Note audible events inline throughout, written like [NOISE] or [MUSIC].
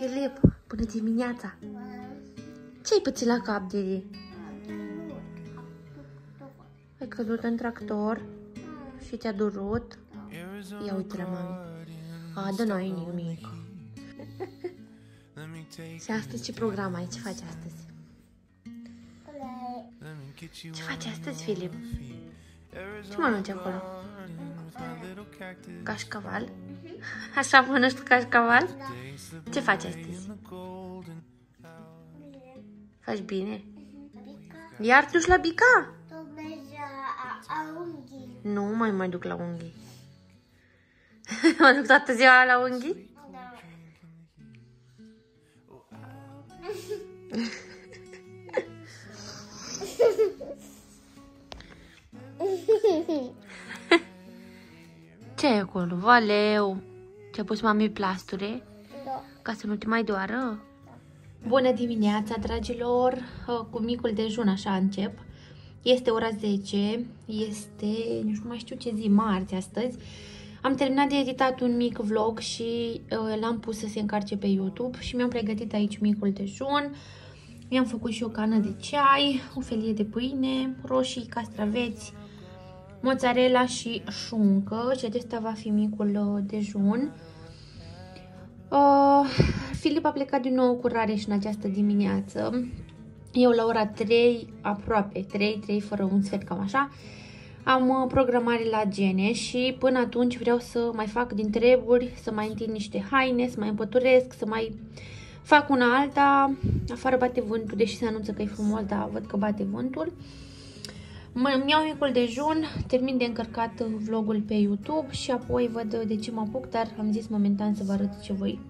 Filip, bună dimineața! Ce-ai pățit la cap, Didi? Ai căzut în tractor și ți-a durut? Ia uite la mami. A, dă noi nimic. și astăzi ce program ai? Ce faci astăzi? Ce faci astăzi, Filip? Ce mănânci acolo? Cașcaval? Așa mănânci cașcaval? Ce faci astăzi? Faci bine? Iar tu la bica? Nu mai mai duc la unghii. [LAUGHS] mă duc toată ziua la unghii? [LAUGHS] Ce e acolo? Valeu! Ți-a pus mami plasture? Da. Ca să nu te mai doară? Bună dimineața, dragilor! Cu micul dejun așa încep. Este ora 10, este, nu mai știu ce zi, marți astăzi. Am terminat de editat un mic vlog și uh, l-am pus să se încarce pe YouTube și mi-am pregătit aici micul dejun. Mi-am făcut și o cană de ceai, o felie de pâine, roșii, castraveți, mozzarella și șuncă și acesta va fi micul uh, dejun. Uh, Filip a plecat din nou cu Rareș în această dimineață. Eu la ora 3, aproape 3, 3 fără un sfert, cam așa, am uh, programare la gene și până atunci vreau să mai fac din treburi, să mai întind niște haine, să mai împăturesc, să mai fac una alta. Afară bate vântul, deși se anunță că e frumos, dar văd că bate vântul. Îmi iau micul dejun, termin de încărcat vlogul pe YouTube și apoi văd de ce mă apuc, dar am zis momentan să vă arăt ce voi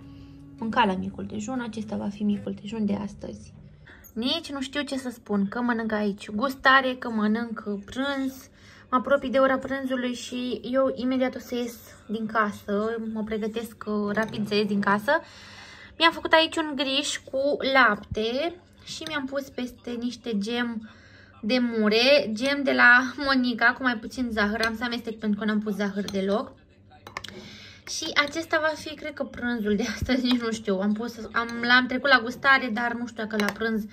mânca la micul dejun. Acesta va fi micul dejun de astăzi. Nici nu știu ce să spun, că mănânc aici gustare, că mănânc prânz. Mă apropii de ora prânzului și eu imediat o să ies din casă, mă pregătesc rapid să ies din casă. Mi-am făcut aici un griș cu lapte și mi-am pus peste niște gem de mure, gem de la Monica cu mai puțin zahăr, am să amestec pentru că n-am pus zahăr deloc. Și acesta va fi, cred că, prânzul de astăzi, nici nu știu. Am pus, am, l-am trecut la gustare, dar nu știu dacă la prânz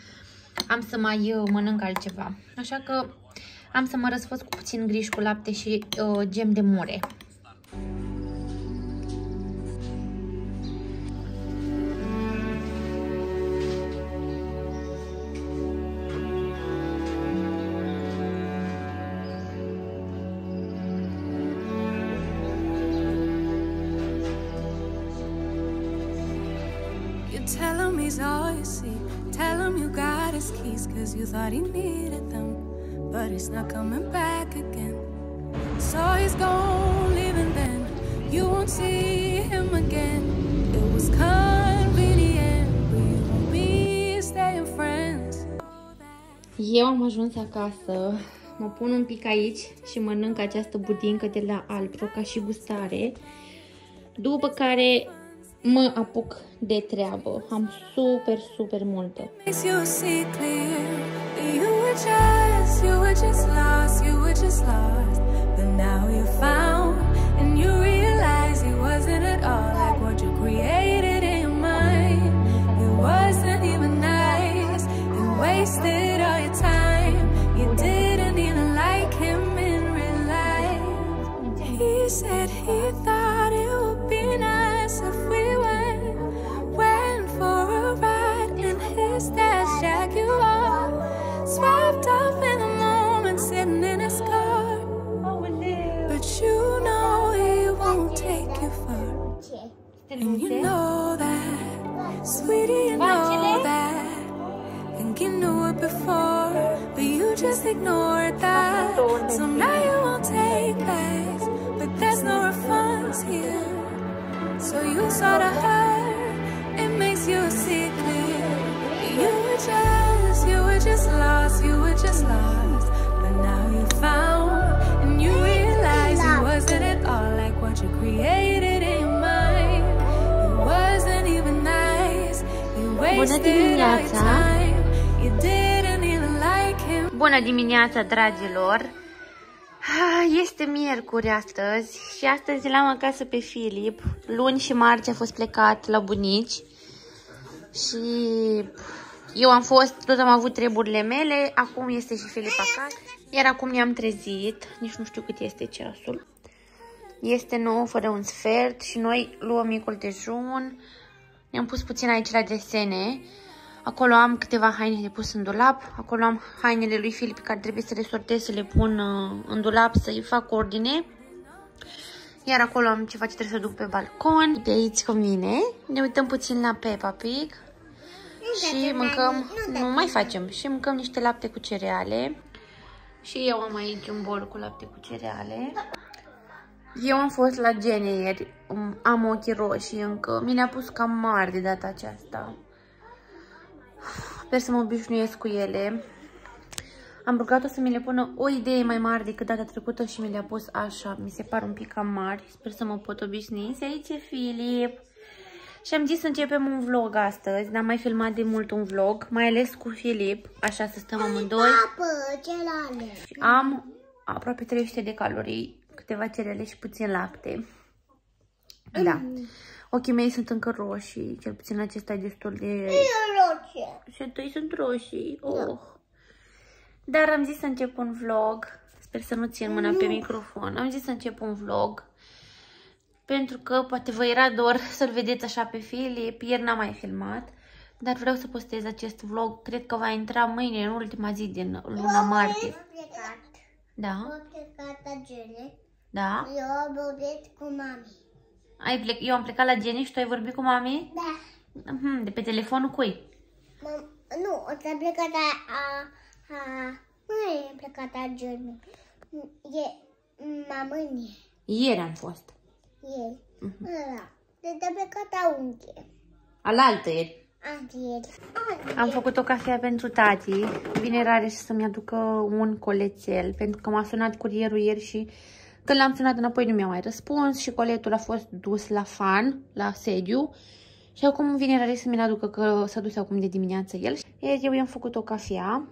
am să mai uh, mănânc altceva. Așa că am să mă răsfăț cu puțin griș cu lapte și uh, gem de mure. Cause you thought he needed them. But he's not coming back again. So he's gone, leaving then. You won't see him again. It was convenient. We won't be staying friends. Eu am ajuns acasă, mă pun un pic aici și mănânc această budincă de la Alpro ca și gustare. După care mă apuc de treabă. Am super, super multă. You see clear. You were just, you were just lost, you were just lost. But now you found and you realize it wasn't at all ignored that. So now you won't take bags, but there's no refunds here. So you sort of hurt, it makes you see clear. You were just, you were just lost, you were just lost. But now you found, and you realize it wasn't at all like what you created in your mind. It wasn't even nice. You wasted all your time. Bună dimineața, dragilor! Ah, Este miercuri astăzi și astăzi l-am acasă pe Filip. Luni și marți a fost plecat la bunici. Și eu am fost, tot am avut treburile mele, acum este și Filip acasă. Iar acum ne-am trezit, nici nu știu cât este ceasul. Este 9 fără un sfert și noi luăm micul dejun. Ne-am pus puțin aici la desene. Acolo am câteva haine de pus în dulap. Acolo am hainele lui Filip care trebuie să le sortez, să le pun uh, în dulap, să-i fac ordine. Iar acolo am ceva ce trebuie să duc pe balcon. De aici cu mine. Ne uităm puțin la Peppa Pig. Și mâncăm, nu mai facem, și mâncăm niște lapte cu cereale. Și eu am aici un bol cu lapte cu cereale. Eu am fost la Gene ieri, am ochii roșii încă. Mi le-a pus cam mari de data aceasta. Sper să mă obișnuiesc cu ele. Am rugat-o să mi le pună o idee mai mare decât data trecută și mi le-a pus așa. Mi se par un pic cam mari. Sper să mă pot obișnui. Și aici e Filip. Și am zis să începem un vlog astăzi. N-am mai filmat de mult un vlog, mai ales cu Filip. Așa să stăm amândoi. Am aproape 300 de calorii, câteva cereale și puțin lapte. Da. Ochii mei sunt încă roșii, cel puțin acesta e destul de... Și tăi sunt roșii. Oh. Dar am zis să încep un vlog. Sper să nu țin mâna pe microfon. Am zis să încep un vlog. Pentru că poate vă era dor să-l vedeți așa pe Filip. Ieri n-am mai filmat. Dar vreau să postez acest vlog. Cred că va intra mâine, în ultima zi din luna martie. Da? Am plecat la Gene. Da? Eu am vorbit cu mami. Ai plec... Eu am plecat la Jenny și tu ai vorbit cu mami? Da. Mhm, De pe telefonul cui? Mam nu, o să am plecat la... A, a, nu am plecat la Gene. E mamânie. Ieri am fost. Ei. Ăla. Deci am plecat la unghie. Alaltă ieri. Antieri. Am făcut o cafea pentru tati. Vine rareș și să-mi aducă un colețel, pentru că m-a sunat curierul ieri și când l-am sunat înapoi nu mi-a mai răspuns și coletul a fost dus la fan, la sediu. Și acum vine rare să mi-l aducă, că s-a dus acum de dimineață el. Iar eu i-am făcut o cafea.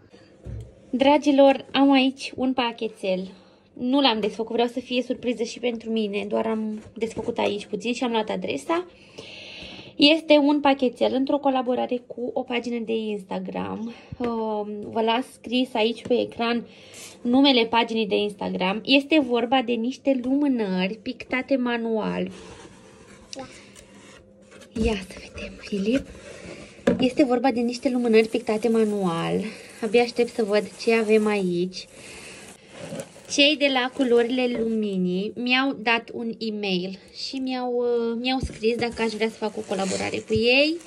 Dragilor, am aici un pachetel. Nu l-am desfăcut, vreau să fie surpriză și pentru mine, doar am desfăcut aici puțin și am luat adresa. Este un pachetel într-o colaborare cu o pagină de Instagram. Um, Vă las scris aici pe ecran numele paginii de Instagram. Este vorba de niște lumânări pictate manual. Ia să vedem, Filip. Este vorba de niște lumânări pictate manual. Abia aștept să văd ce avem aici. Cei de la Culorile Luminii mi-au dat un e-mail și mi-au uh, mi scris dacă aș vrea să fac o colaborare cu ei.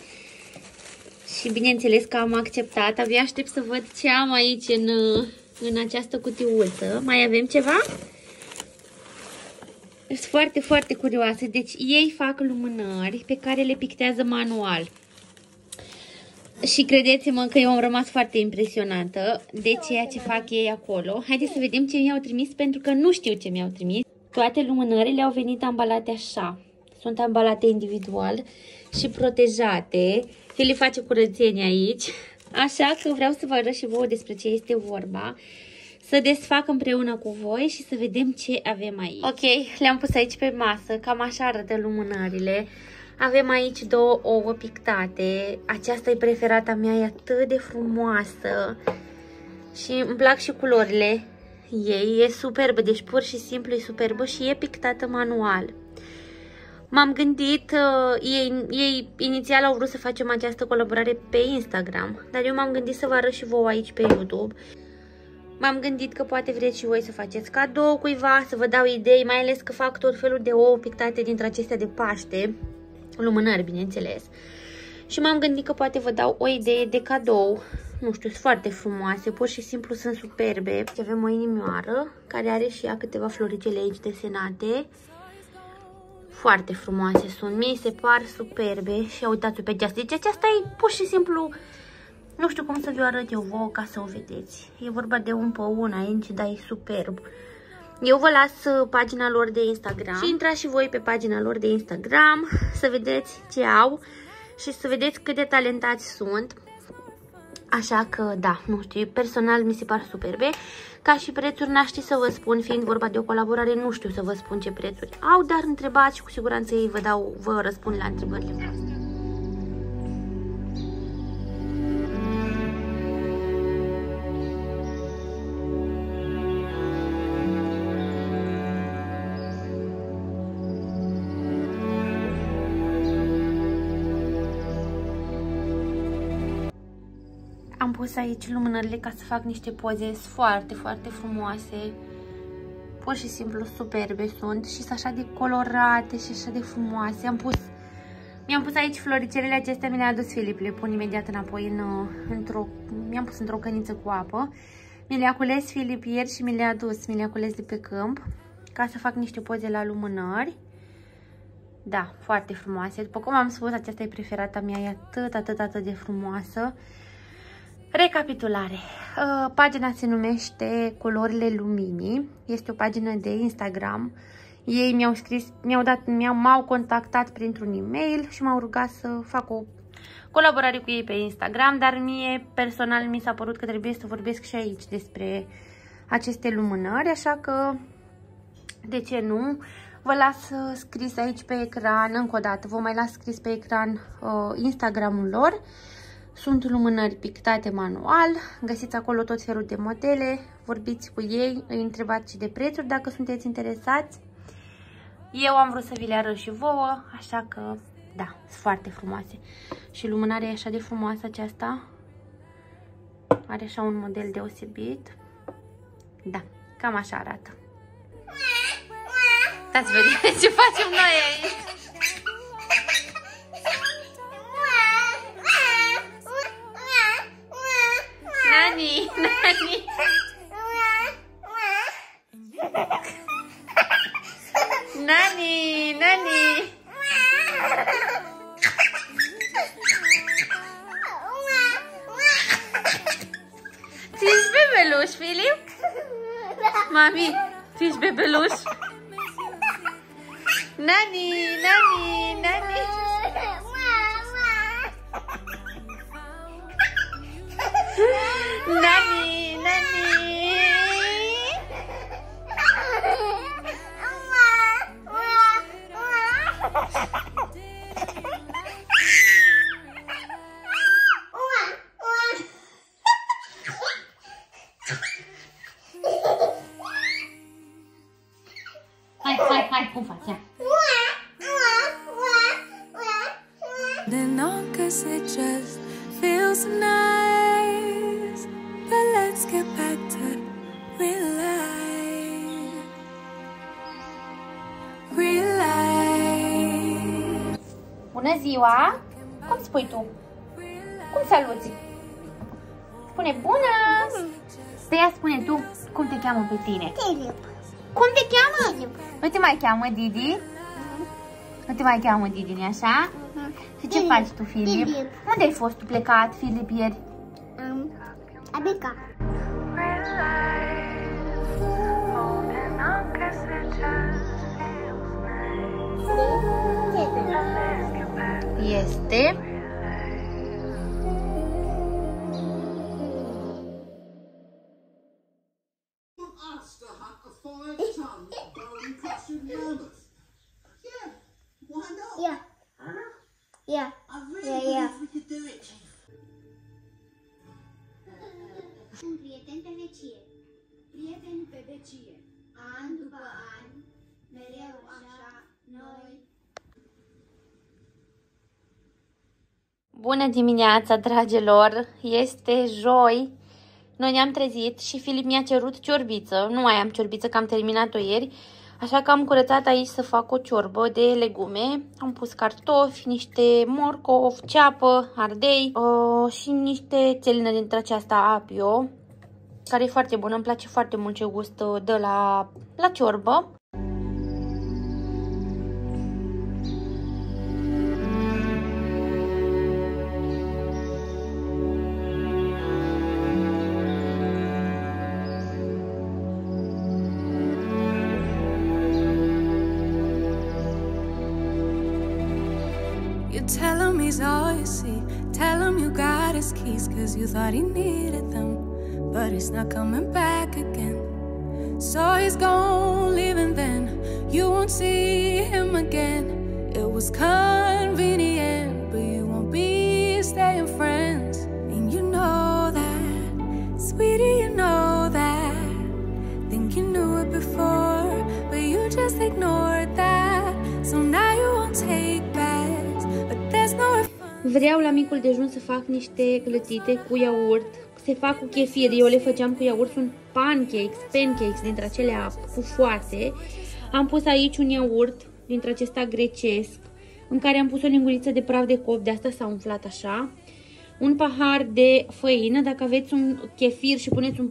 Și bineînțeles că am acceptat. Abia aștept să văd ce am aici în, uh, în această cutiuță. Mai avem ceva? Sunt foarte, foarte curioasă. Deci ei fac lumânări pe care le pictează manual. Și credeți-mă că eu am rămas foarte impresionată de ceea ce fac ei acolo. Haideți să vedem ce mi-au trimis, pentru că nu știu ce mi-au trimis. Toate lumânările au venit ambalate așa. Sunt ambalate individual și protejate. El le face curățenie aici. Așa că vreau să vă arăt și vouă despre ce este vorba. Să desfac împreună cu voi și să vedem ce avem aici. Ok, le-am pus aici pe masă. Cam așa arată lumânările. Avem aici două ouă pictate. Aceasta e preferata mea, e atât de frumoasă. Și îmi plac și culorile ei. E superbă, deci pur și simplu e superbă și e pictată manual. M-am gândit, uh, ei, ei inițial au vrut să facem această colaborare pe Instagram, dar eu m-am gândit să vă arăt și vouă aici pe YouTube. M-am gândit că poate vreți și voi să faceți cadou cuiva, să vă dau idei, mai ales că fac tot felul de ouă pictate dintre acestea de Paște lumânări, bineînțeles. Și m-am gândit că poate vă dau o idee de cadou. Nu știu, sunt foarte frumoase, pur și simplu sunt superbe. Și avem o inimioară care are și ea câteva floricele aici desenate. Foarte frumoase sunt, mie se par superbe și uitați-o pe aceasta. Deci aceasta e pur și simplu, nu știu cum să vi-o arăt eu vouă ca să o vedeți. E vorba de un pe una aici, dar e superb. Eu vă las uh, pagina lor de Instagram și intrați și voi pe pagina lor de Instagram să vedeți ce au și să vedeți cât de talentați sunt. Așa că, da, nu știu, personal mi se par superbe. Ca și prețuri n-aș ști să vă spun, fiind vorba de o colaborare, nu știu să vă spun ce prețuri au, dar întrebați și cu siguranță ei vă, dau, vă răspund la întrebările voastre. Pus aici lumânările ca să fac niște poze foarte, foarte frumoase. Pur și simplu superbe sunt și sunt așa de colorate și așa de frumoase. Am pus, mi-am pus aici floricelele acestea, mi le-a adus Filip, le pun imediat înapoi în, într-o, mi-am pus într-o căniță cu apă. Mi le-a cules Filip ieri și mi le-a adus, mi le-a cules de pe câmp ca să fac niște poze la lumânări. Da, foarte frumoase. După cum am spus, aceasta e preferata mea, e atât, atât, atât de frumoasă. Recapitulare. Uh, pagina se numește Culorile Luminii. Este o pagină de Instagram. Ei mi-au scris, mi-au dat, m-au contactat printr-un e-mail și m-au rugat să fac o colaborare cu ei pe Instagram, dar mie personal mi s-a părut că trebuie să vorbesc și aici despre aceste lumânări, așa că de ce nu? Vă las uh, scris aici pe ecran, încă o dată, vă mai las scris pe ecran uh, Instagramul lor. Sunt lumânări pictate manual, găsiți acolo tot felul de modele, vorbiți cu ei, îi întrebați și de prețuri dacă sunteți interesați. Eu am vrut să vi le arăt și vouă, așa că, da, sunt foarte frumoase. Și lumânarea e așa de frumoasă aceasta. Are așa un model deosebit. Da, cam așa arată. Stați vedem [LAUGHS] ce facem noi aici. Nani, Nani. Nani, Nani. Fiz bebeluş Filip. Mami, fiz bebeluş. Nani, Nani, Nani. Hai, hai, hai, cum faci? Ia. Holding on cause it just feels nice. But let's get back to real life. Real life. Bună ziua! Cum spui tu? Cum saluți? Spune bună! Pe ea spune tu cum te cheamă pe tine. Cum te cheamă? Nu te mai cheamă Didi? Nu te mai cheamă Didi, nu așa? Și ce faci tu, Filip? Filip. Unde ai fost tu plecat, Filip, ieri? Un prieten pe vecie. Prieten pe vecie. An după an, mereu așa, noi Bună dimineața, dragilor! Este joi. Noi ne-am trezit și Filip mi-a cerut ciorbiță. Nu mai am ciorbiță, că am terminat-o ieri. Așa că am curățat aici să fac o ciorbă de legume. Am pus cartofi, niște morcov, ceapă, ardei uh, și niște țelină dintre aceasta apio, care e foarte bună. Îmi place foarte mult ce gust uh, dă la, la ciorbă. Keys cause you thought he needed them. But he's not coming back again. So he's gone, leaving then. You won't see him again. It was convenient, Vreau la micul dejun să fac niște clătite cu iaurt. Se fac cu chefir. Eu le făceam cu iaurt. Sunt pancakes, pancakes dintre acelea pufoase. Am pus aici un iaurt dintre acesta grecesc în care am pus o linguriță de praf de cop, de asta s-a umflat așa. Un pahar de făină, dacă aveți un chefir și puneți un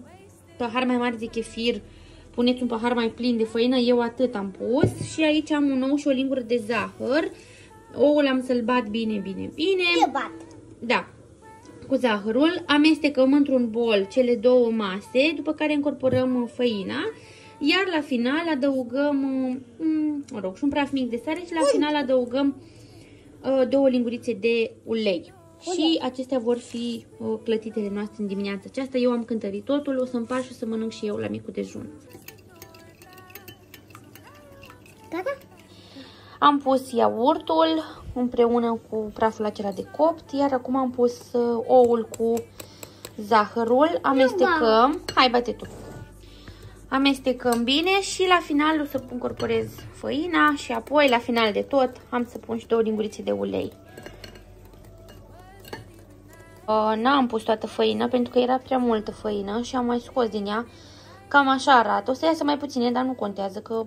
pahar mai mare de chefir, puneți un pahar mai plin de făină, eu atât am pus. Și aici am un ou și o lingură de zahăr. Oul am să-l bat bine, bine, bine. Eu bat. Da, cu zahărul. Amestecăm într-un bol cele două mase, după care incorporăm făina. Iar la final adăugăm, mm, mă rog, și un praf mic de sare și la final adăugăm uh, două lingurițe de ulei. Și acestea vor fi uh, clătitele noastre în dimineața aceasta. Eu am cântărit totul, o să împart și o să mănânc și eu la micul dejun. Gata? Am pus iaurtul împreună cu praful acela de copt, iar acum am pus uh, oul cu zahărul, amestecăm, hai bate tu, amestecăm bine și la final o să incorporez făina și apoi la final de tot am să pun și două lingurițe de ulei. Uh, N-am pus toată făina pentru că era prea multă făină și am mai scos din ea. Cam așa arată. O să iasă mai puține, dar nu contează că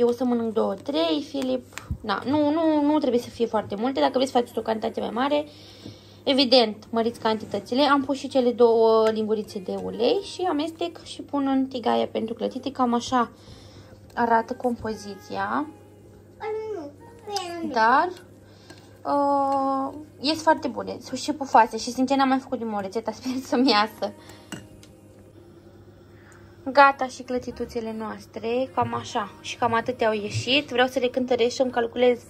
eu o să mănânc două, trei, Filip. Na, nu, nu, nu trebuie să fie foarte multe. Dacă vreți să faceți o cantitate mai mare, evident, măriți cantitățile. Am pus și cele două lingurițe de ulei și amestec și pun în tigaia pentru clătite. Cam așa arată compoziția. Nu, cu ea nu. Dar uh, ies foarte bune. Sunt și pufoase și sincer n-am mai făcut din o rețetă, [LAUGHS] sper să-mi iasă. Gata și clătituțele noastre, cam așa. Și cam atâtea au ieșit. Vreau să le cântăresc și îmi calculez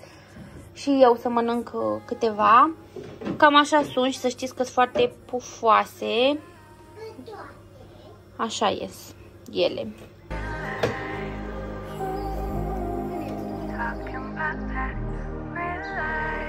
și eu să mănânc uh, câteva. Cam așa sunt și să știți că sunt foarte pufoase. Așa ies ele. Talking about that red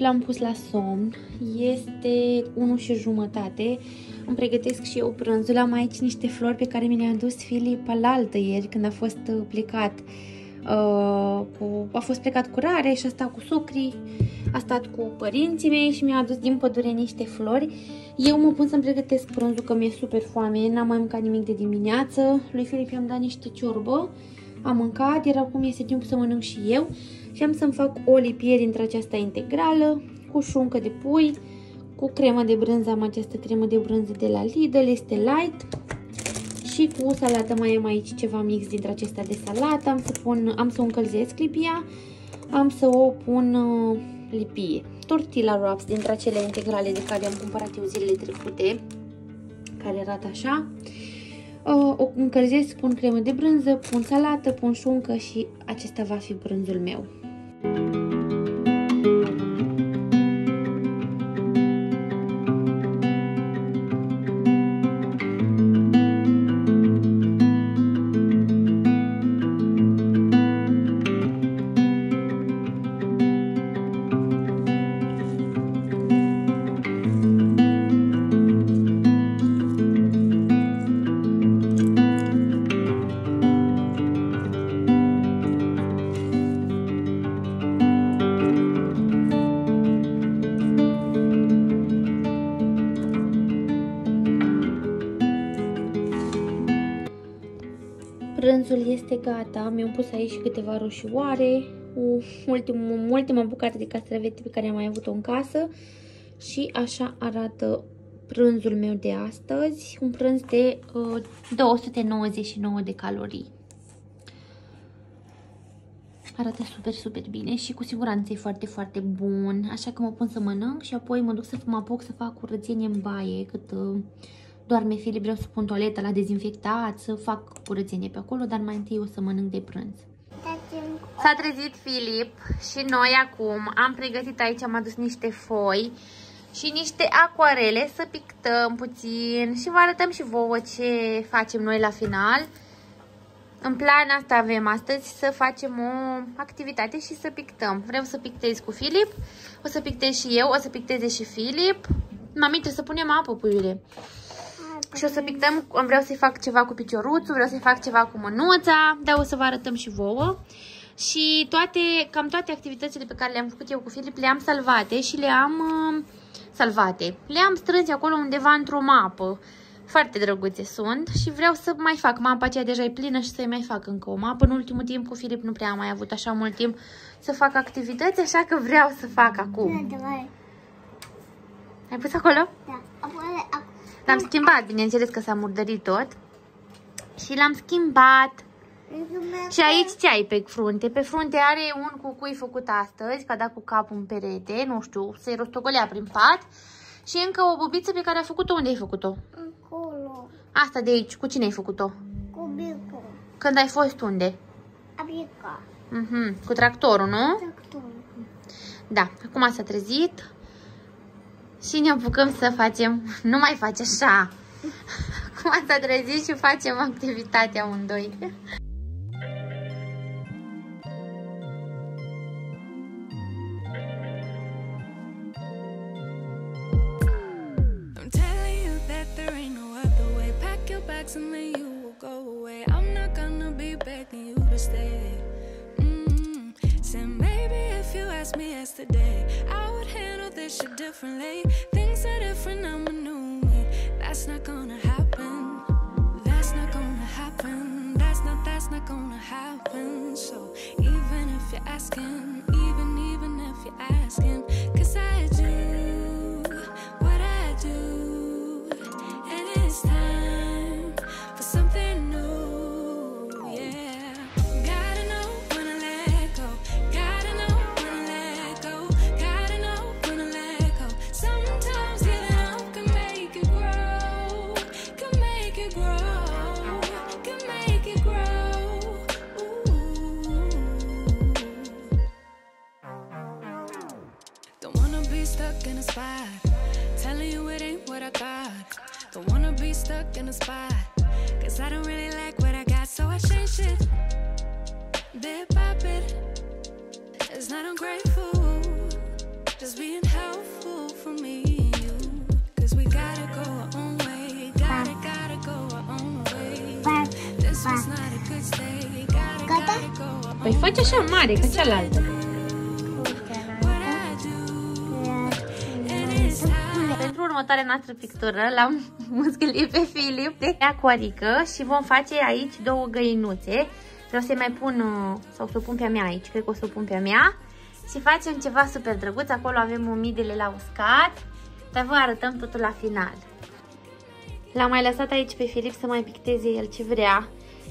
l-am pus la somn. Este 1 și jumătate. Îmi pregătesc și eu prânzul. Am aici niște flori pe care mi le-a adus Filip alaltă ieri când a fost uh, plecat. Uh, cu, a fost plecat cu rare și a stat cu sucri, a stat cu părinții mei și mi-a adus din pădure niște flori. Eu mă pun să-mi pregătesc prânzul că mi-e super foame, n-am mai mâncat nimic de dimineață. Lui Filip i-am dat niște ciorbă, am mâncat, iar acum este timpul să mănânc și eu și am să-mi fac o lipiere între aceasta integrală cu șuncă de pui, cu cremă de brânză, am această cremă de brânză de la Lidl, este light și cu salată mai am aici ceva mix dintre acestea de salată, am să, pun, am să o încălzesc lipia, am să o pun uh, lipie. Tortilla wraps dintre acele integrale de care am cumpărat eu zilele trecute, care arată așa. Uh, o încălzesc, pun cremă de brânză, pun salată, pun șuncă și acesta va fi brânzul meu. Gata, mi-am pus aici și câteva roșioare, o ultimă, ultima bucată de castraveți pe care am mai avut-o în casă și așa arată prânzul meu de astăzi, un prânz de uh, 299 de calorii. Arată super, super bine și cu siguranță e foarte, foarte bun. Așa că mă pun să mănânc și apoi mă duc să mă apuc să fac curățenie în baie, cât uh, doarme Filip, vreau să pun toaleta la dezinfectat, să fac curățenie pe acolo, dar mai întâi o să mănânc de prânz. S-a trezit Filip și noi acum am pregătit aici, am adus niște foi și niște acuarele să pictăm puțin și vă arătăm și vouă ce facem noi la final. În plan asta avem astăzi să facem o activitate și să pictăm. Vreau să pictez cu Filip, o să pictez și eu, o să picteze și Filip. Mami, trebuie să punem apă, puiule. Și o să pictăm, vreau să-i fac ceva cu picioruțul, vreau să-i fac ceva cu mânuța, dar o să vă arătăm și vouă. Și toate, cam toate activitățile pe care le-am făcut eu cu Filip le-am salvate și le-am uh, salvate. Le-am strâns acolo undeva într-o mapă. Foarte drăguțe sunt și vreau să mai fac. Mapa aceea deja e plină și să-i mai fac încă o mapă. În ultimul timp cu Filip nu prea am mai avut așa mult timp să fac activități, așa că vreau să fac acum. Ai pus acolo? Da. Apoi, ac- L-am schimbat, bineînțeles că s-a murdărit tot. Și l-am schimbat. Și aici ce ai pe frunte? Pe frunte are un cucui făcut astăzi, că a dat cu capul în perete, nu știu, se rostogolea prin pat. Și încă o bubiță pe care a făcut-o. Unde ai făcut-o? Acolo. Asta de aici, cu cine ai făcut-o? Cu bicul. Când ai fost unde? Aplica. Mhm, cu tractorul, nu? Tractorul. Da, acum s-a trezit și ne apucăm să facem, nu mai face așa. Acum s-a trezit și facem activitatea amândoi. Differently. Things are different, I'm a new me. That's not gonna happen. That's not gonna happen. That's not, that's not gonna happen. So even if you're asking, even, even if you're asking, cause I do stuck in a spot. Telling you it ain't what I thought. Don't wanna be stuck in a spot. Cause I don't really like what I got, so I change it. Bit by bit. It's not ungrateful. Just being helpful for me and you. Cause we gotta go our own way. Gotta, gotta go our own way. This was not a good stay. Gotta, gotta go our Păi faci așa mare ca cealaltă. Pentru următoarea noastră pictură l-am [LAUGHS] muscălit pe Filip de acuarică și vom face aici două găinuțe. Vreau să-i mai pun, uh, sau să o pun pe a mea aici, cred că o să o pun pe a mea. Și facem ceva super drăguț, acolo avem umidele la uscat, dar vă arătăm totul la final. L-am mai lăsat aici pe Filip să mai picteze el ce vrea.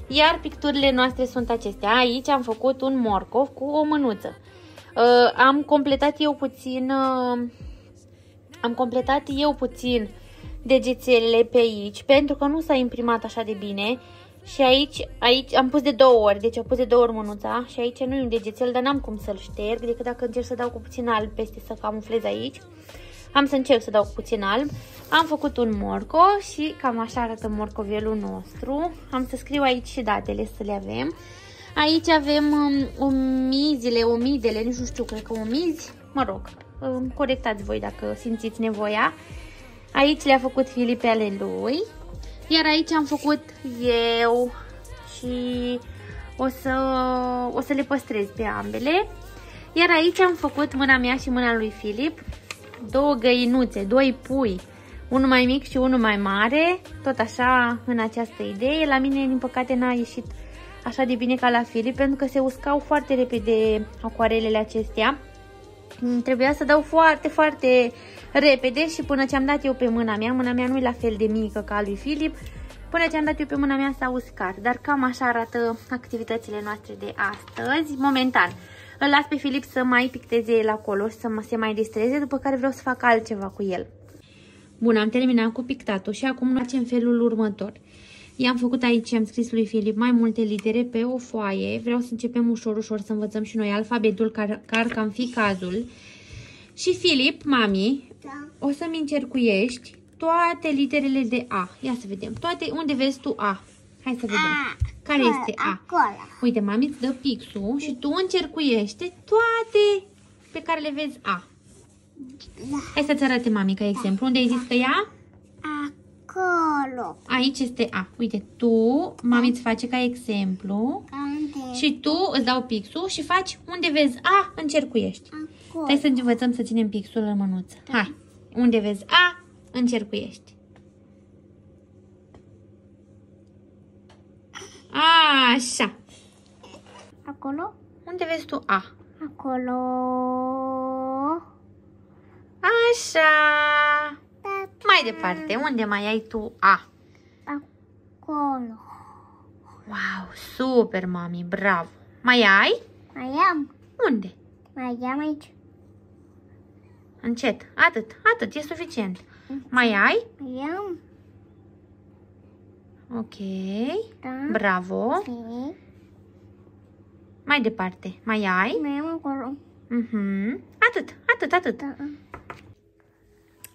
Iar picturile noastre sunt acestea. Aici am făcut un morcov cu o mânuță. Uh, am completat eu puțin... Uh, am completat eu puțin degețelele pe aici, pentru că nu s-a imprimat așa de bine. Și aici, aici am pus de două ori, deci am pus de două ori mânuța și aici nu e un degețel, dar n-am cum să-l șterg, decât dacă încerc să dau cu puțin alb peste să camuflez aici. Am să încerc să dau cu puțin alb. Am făcut un morco și cam așa arată morcovelul nostru. Am să scriu aici și datele să le avem. Aici avem um, omizile, omidele, nici nu știu, cred că omizi, mă rog, um, corectați voi dacă simțiți nevoia. Aici le-a făcut Filip pe ale lui, iar aici am făcut eu și o să, o să le păstrez pe ambele. Iar aici am făcut mâna mea și mâna lui Filip, două găinuțe, doi pui, unul mai mic și unul mai mare, tot așa în această idee. La mine, din păcate, n-a ieșit așa de bine ca la Filip, pentru că se uscau foarte repede acuarelele acestea. Mm, Trebuia să dau foarte, foarte repede și până ce am dat eu pe mâna mea, mâna mea nu e la fel de mică ca a lui Filip, până ce am dat eu pe mâna mea s-a uscat. Dar cam așa arată activitățile noastre de astăzi, momentan. Îl las pe Filip să mai picteze el acolo și să mă se mai distreze, după care vreau să fac altceva cu el. Bun, am terminat cu pictatul și acum facem felul următor. I-am făcut aici, am scris lui Filip mai multe litere pe o foaie. Vreau să începem ușor, ușor să învățăm și noi alfabetul, car, car cam fi cazul. Și Filip, mami, Da. o să-mi încercuiești toate literele de A. Ia să vedem. Toate, unde vezi tu A? Hai să vedem. A. Care Acolo, este A? Acolo. Uite, mami îți dă pixul și tu încercuiește toate pe care le vezi A. Da. Hai să-ți arate mami ca exemplu. Unde ai zis că e A? Acolo. Aici este A. Uite, tu, mami îți face ca exemplu Unde? și tu îți dau pixul și faci unde vezi A, încercuiești. Acolo. Hai să învățăm să ținem pixul în mânuță. Hai. Unde vezi A, încercuiești. Așa. Acolo. Unde vezi tu A? Acolo. Așa. Da. Mai departe, unde mai ai tu A? Acolo. Wow, super, mami, bravo. Mai ai? Mai am. Unde? Mai am aici. Încet. Atât, atât, e suficient. Mai ai? Mai am. Ok. Da. Bravo. Și Mai departe. Mai ai? mai am acolo. Mhm. Atât, atât, atât. Da.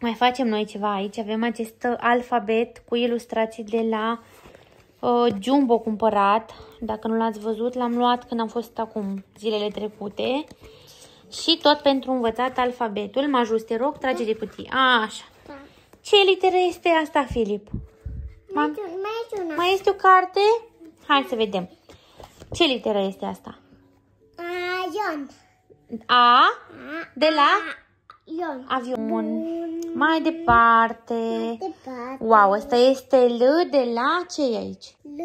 Mai facem noi ceva aici. Avem acest alfabet cu ilustrații de la uh, Jumbo cumpărat. Dacă nu l-ați văzut, l-am luat când am fost acum zilele trecute. Și tot pentru învățat alfabetul. Majus, te rog, trage de cutie. A, așa. Da. Ce literă este asta, Filip? Mai, Mam- mai este una. Mai este o carte? Hai să vedem. Ce literă este asta? A, Ion. A de la Ion. avion. Mai departe. Departe. Wow, ăsta este L de la ce e aici? L,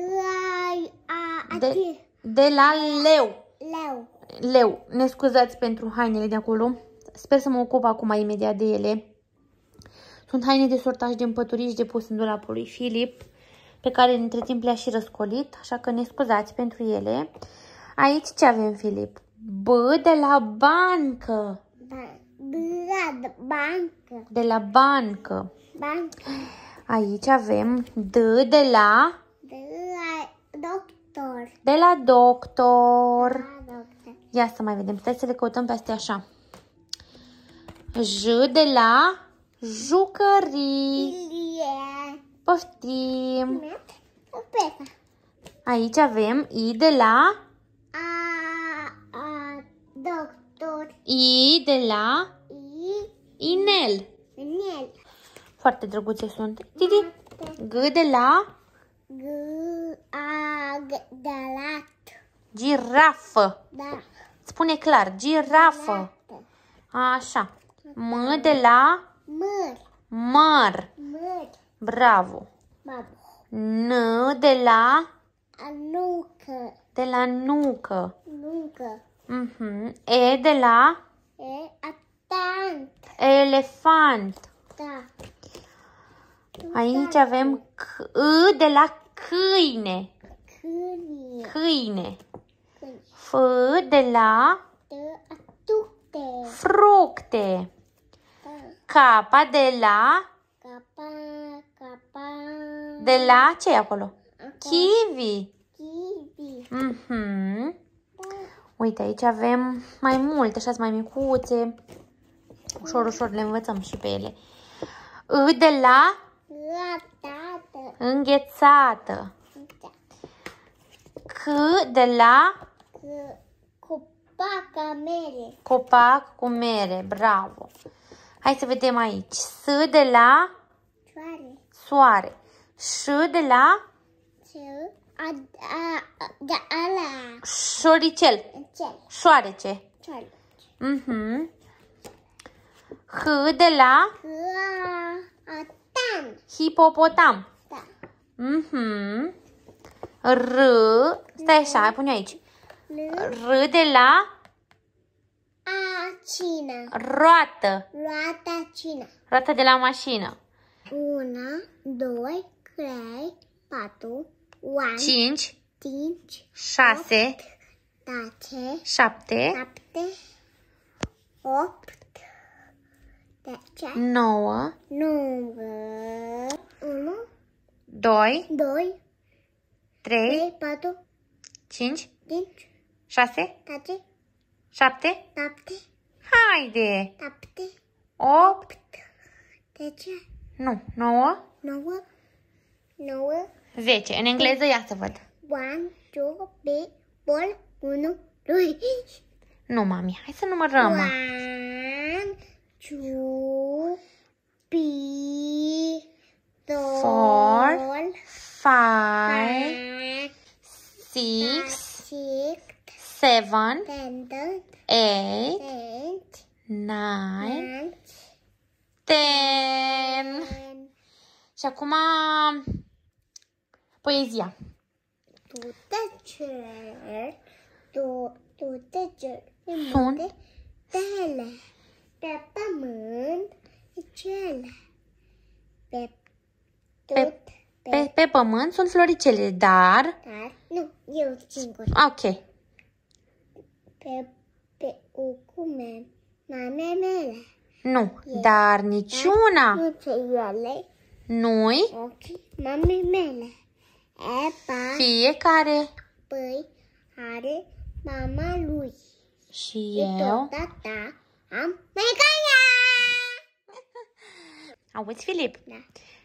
a, a, De, de. de la leu. Leu. Leu. Ne scuzați pentru hainele de acolo. Sper să mă ocup acum imediat de ele. Sunt haine de sortaj de împăturici de pus în dulapul lui Filip, pe care între timp le-a și răscolit, așa că ne scuzați pentru ele. Aici ce avem, Filip? B de la bancă. Ba, bla, bancă. De la bancă. Bancă. Aici avem D de la... De la doctor. De la doctor. La doctor. Ia să mai vedem. Stai să le căutăm pe astea așa. J de la jucării. Ilie. Poftim. Peta. Aici avem I de la... A, a, doctor. I de la... I, Inel. Nel. Foarte drăguțe sunt. Titi. G de la... G, a, g, de lat. Girafă. Da. Spune clar. Girafă. Așa. M de la... Măr. Măr. Măr. Bravo. Babu. N de la... Anucă. De la nucă. Nucă. Mhm. E de la... E, atant. Elefant. Da. Aici avem C de la câine. Câine. Câine. Câine. F de la De atute. fructe. Da. K de la Capa, capa. de la ce e acolo? Acolo. Kiwi. Kiwi. Mhm. Da. Uite, aici avem mai multe, așa mai micuțe. Ușor, ușor le învățăm și pe ele. I de la La tată. înghețată. Da. C de la Că copaca mele. copac cu mere. Bravo. Hai să vedem aici. S de la Cioare. soare. Ș de la Ce? A, a, a, da, ala. șoricel. Ce? Șoarece. Cioare. Mhm. H de la Ca, a, tan. hipopotam. Da. Mhm. R, stai așa, mai pune aici. L, R de la a, cina. roată. Luata cina. Roată de la mașină. Una, doi, trei, patru, one, 5, cinci, 6, șase, 7, șapte, opt, zece, 9, nouă, unu, 2, doi, 3, trei, patru, 5, cinci, 6, șase, 7. șapte, Haide! șapte, 8, De ce? Nu, 9, 9, 9, 10. În engleză ia să văd. 1, 2, 3, 4, 1, 2. Nu, mami, hai să numărăm. mă. 1, 2, 3, Four. 4, 5, 5, 6, 6, 7, 7, 8, 8, 9, 9, 10. 10. Și acum poezia. Tu te cer, tu, tu te cer, Sunt. multe stele, pe pământ e cele, pe tot, pe, Pe, pe pământ sunt floricele, dar... dar, nu, eu singur, Ok. pe, pe ucume, mame mele, Nu, dar niciuna. nu ce ele, nu-i ochii mame mele, epa, fiecare. păi, are mama lui. Și Și eu... tot tata am mecania! [LAUGHS] Auzi, Filip? Da.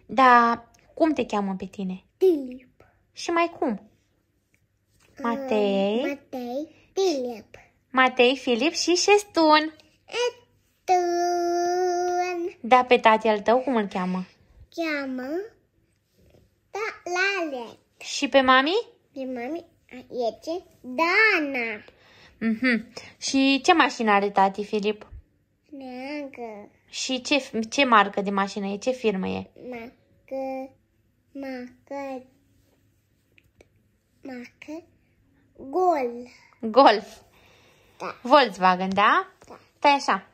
Dar cum te cheamă pe tine? Tilip. Și mai cum? Matei, Matei. Tilip. Matei, Filip și Șestun. Etun. Da, pe tati al tău cum îl cheamă? Cheamă da, Lale. Și pe mami? Pe mami este Dana. Mhm. Și ce mașină are tati, Filip? Neagă. Și ce, ce marcă de mașină e? Ce firmă e? Macă. Macă. Macă. Gol. Golf. Da. Volkswagen, da? Da. Stai așa.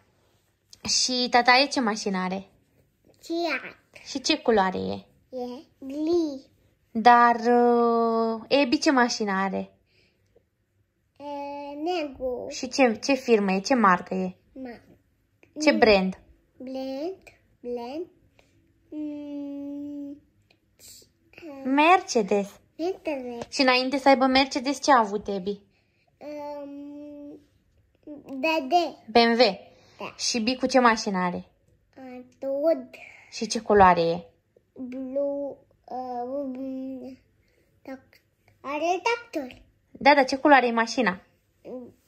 Și tata e ce mașină are? Ciat. Și ce culoare e? E gli. Dar uh, Ebi ce mașină are? E, negru. Și ce, ce firmă e? Ce marcă e? Ma. Ce brand? Blend. Blend. Mm, Mercedes. internet. Și înainte să aibă Mercedes, ce a avut Ebi? Um, da, de. BMW. Da. Și Bicu ce mașină are? Uh, Tot. Și ce culoare e? Blue. Uh, um, tac- are tractor. Da, da, ce culoare e mașina?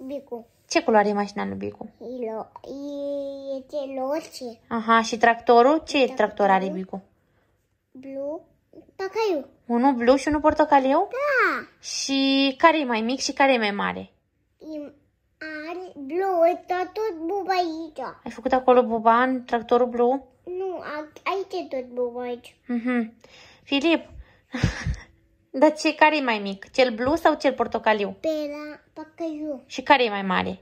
Bicu. Ce culoare e mașina lui Bicu? Ilo. E, este loce. Aha, și tractorul? Ce tractor are Bicu? Blue. Pacaiu. Unul blu și unul portocaliu? Da. Și care e mai mic și care e mai mare? E, are blue. Este tot buba aici. Ai făcut acolo buba în tractorul blu? Nu, a- aici e tot buba aici. Mhm. Filip, [LAUGHS] dar ce, care e mai mic? Cel blu sau cel portocaliu? Pe la pacaiu. Și care e mai mare?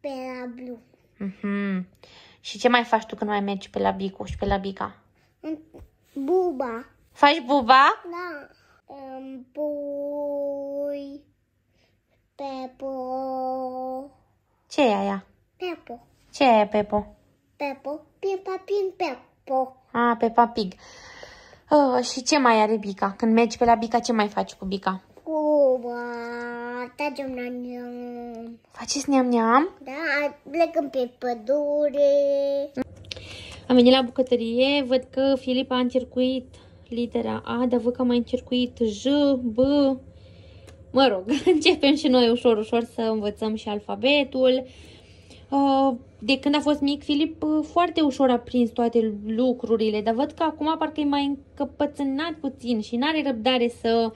Pe la blue. Mhm. Și ce mai faci tu când mai mergi pe la Bicu și pe la Bica? Buba. Faci buba? Da. Um, pui. Pepo. Ce e aia? Pepo. Ce e aia, Pepo? Pepo. Pimpa pim pepo. Ah, Peppa Pig. Uh, și ce mai are Bica? Când mergi pe la Bica, ce mai faci cu Bica? Buba. Tragem la neam. Faceți neam-neam? Da, plecăm pe pădure. Am venit la bucătărie, văd că Filip a încercuit litera A, dar văd că a mai încercuit J, B. Mă rog, [LAUGHS] începem și noi ușor, ușor să învățăm și alfabetul. Uh, De când a fost mic, Filip uh, foarte ușor a prins toate lucrurile, dar văd că acum parcă e mai încăpățânat puțin și n-are răbdare să,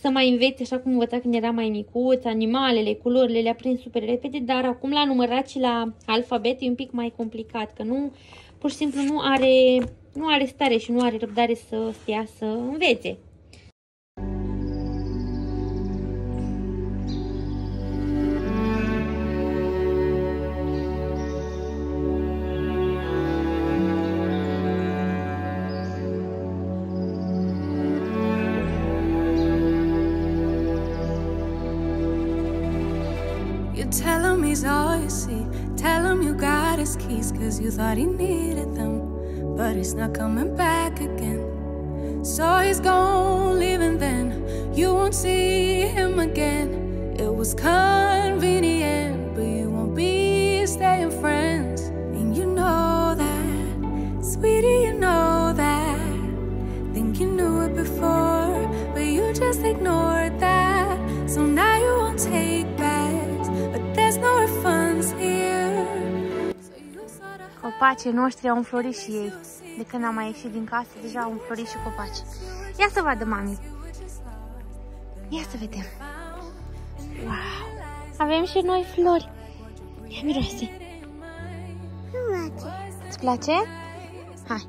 să mai învețe așa cum învăța când era mai micuț, animalele, culorile, le-a prins super repede, dar acum la numărat și la alfabet e un pic mai complicat, că nu, pur și simplu nu are, nu are stare și nu are răbdare să stea să învețe. His keys, cause you thought he needed them. But he's not coming back again. So he's gone, leaving then. You won't see him again. It was convenient, but you won't be staying friends. Copacii noștri au înflorit și ei. De când am mai ieșit din casă, deja au înflorit și copaci. Ia să vadă, mami. Ia să vedem. Wow! Avem și noi flori. Ia miroase. Nu place. Îți place? Hai.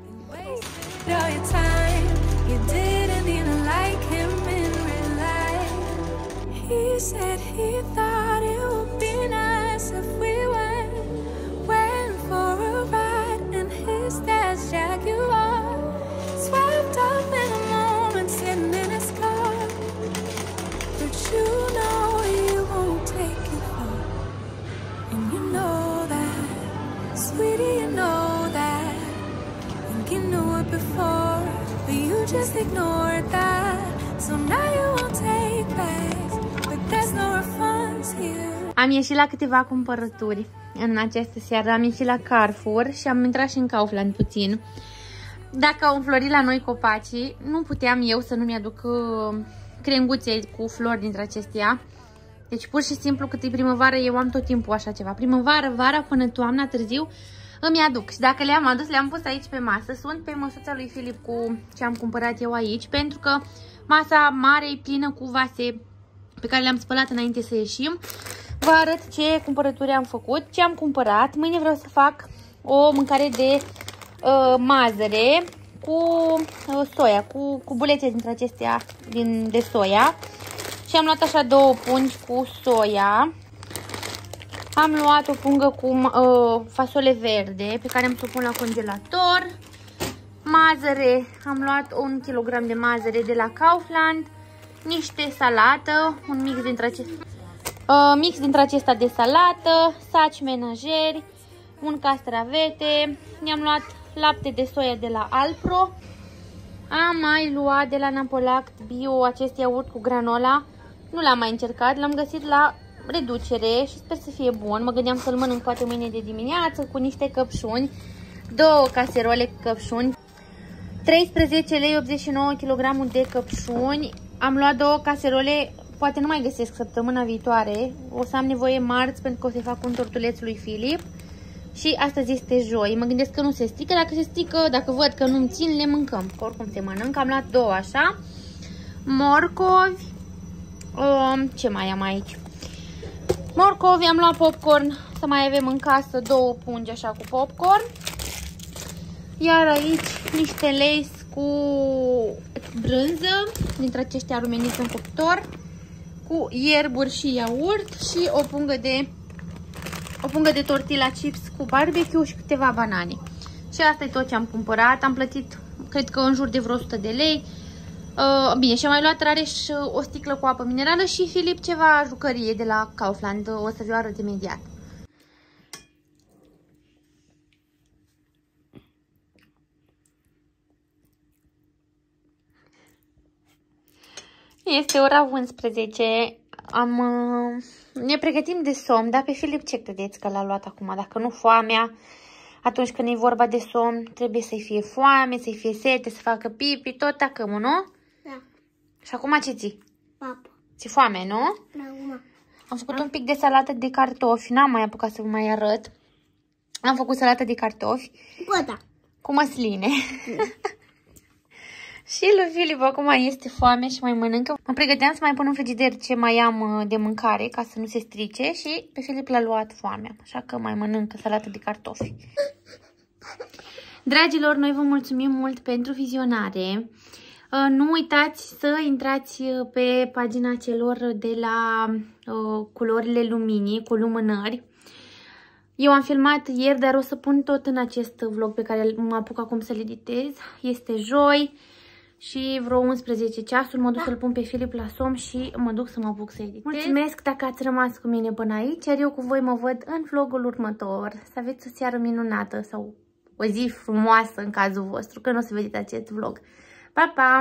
all your time. You didn't even like him in real life. He said he thought it would be nice if Jaguar. Swept up in a moment, sitting in his car. But you know you won't take it far. And you know that, sweetie, you know that. you knew it before, but you just ignored that. So now you won't take back, but there's no refunds here. Am ieșit la câteva cumpărături în această seară. Am ieșit la Carrefour și am intrat și în Kaufland puțin. Dacă au înflorit la noi copacii, nu puteam eu să nu mi-aduc uh, crenguțe cu flori dintre acestea. Deci pur și simplu cât e primăvară, eu am tot timpul așa ceva. Primăvară, vara, până toamna, târziu, îmi aduc. Și dacă le-am adus, le-am pus aici pe masă. Sunt pe măsuța lui Filip cu ce am cumpărat eu aici, pentru că masa mare e plină cu vase pe care le-am spălat înainte să ieșim. Vă arăt ce cumpărături am făcut, ce am cumpărat. Mâine vreau să fac o mâncare de uh, mazăre cu uh, soia, cu, cu bulețe dintre acestea din, de soia. Și am luat așa două pungi cu soia. Am luat o pungă cu uh, fasole verde pe care am să o pun la congelator. Mazăre, am luat un kilogram de mazăre de la Kaufland. Niște salată, un mix dintre acestea. Uh, mix dintre acesta de salată, saci menajeri, un castravete, mi-am luat lapte de soia de la Alpro, am mai luat de la Napolact Bio acest iaurt cu granola, nu l-am mai încercat, l-am găsit la reducere și sper să fie bun, mă gândeam să-l mănânc poate mâine de dimineață cu niște căpșuni, două caserole cu căpșuni, 13 lei 89 kg de căpșuni, am luat două caserole poate nu mai găsesc săptămâna viitoare. O să am nevoie marți pentru că o să-i fac un tortuleț lui Filip. Și astăzi este joi. Mă gândesc că nu se strică. Dacă se strică, dacă văd că nu-mi țin, le mâncăm. Că oricum se mănâncă. Am luat două așa. Morcovi. Um, ce mai am aici? Morcovi, am luat popcorn. Să mai avem în casă două pungi așa cu popcorn. Iar aici niște leis cu brânză. Dintre aceștia rumeniți în cuptor cu ierburi și iaurt și o pungă de o pungă de tortilla chips cu barbecue și câteva banane. Și asta e tot ce am cumpărat. Am plătit, cred că în jur de vreo 100 de lei. Uh, bine, și am mai luat Rareș o sticlă cu apă minerală și Filip ceva jucărie de la Kaufland. O să vi-o arăt imediat. Este ora 11. Am, uh, ne pregătim de somn, dar pe Filip ce credeți că l-a luat acum? Dacă nu foamea, atunci când e vorba de somn, trebuie să-i fie foame, să-i fie sete, să facă pipi, tot tacăm, nu? Da. Și acum ce ții? Papă. Ți foame, nu? Da, acum. Am făcut un pic de salată de cartofi, n-am mai apucat să vă mai arăt. Am făcut salată de cartofi Gata. cu măsline. [LAUGHS] și lui Filip acum este foame și mai mănâncă. Mă pregăteam să mai pun în frigider ce mai am uh, de mâncare ca să nu se strice și pe Filip l-a luat foamea. Așa că mai mănâncă salată de cartofi. Dragilor, noi vă mulțumim mult pentru vizionare. Uh, Nu uitați să intrați uh, pe pagina celor de la uh, culorile luminii cu lumânări. Eu am filmat ieri, dar o să pun tot în acest vlog pe care mă apuc acum să-l editez. Este joi și vreo 11 ceasuri. Mă duc să-l pun pe Filip la somn și mă duc să mă apuc să editez. Mulțumesc dacă ați rămas cu mine până aici, iar eu cu voi mă văd în vlogul următor. Să aveți o seară minunată sau o zi frumoasă în cazul vostru, că nu o să vedeți acest vlog. Pa, pa!